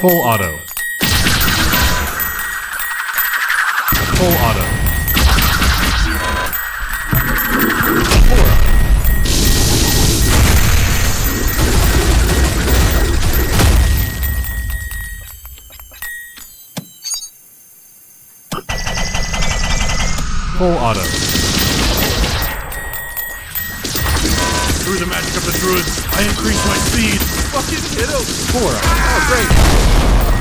Full auto. Full auto. Full auto. Through the magic of the druids, I increase my speed. Fucking hit him! Auto. Oh, great.